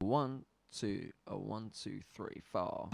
One, two, a one, two, three, four.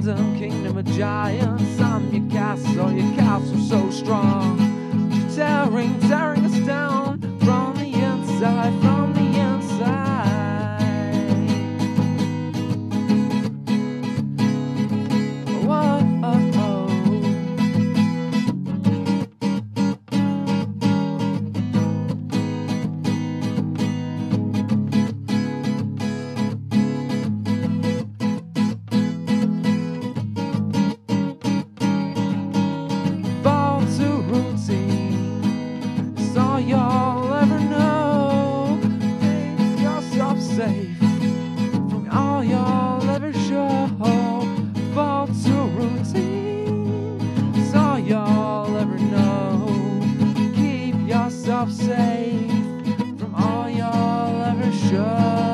kingdom, kingdom of giants. I'm your castle, your castle so strong. safe from all y'all ever showed.